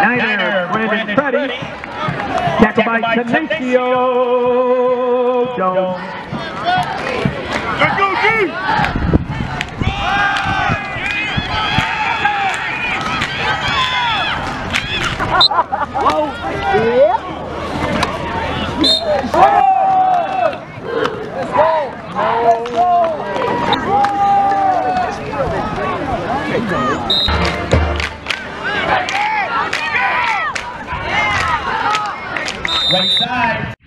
Niner, Brandon, Brandon Petty. By Tenacio Jones. Let's go, G! Let's go! Let's go! Let's go! Right side.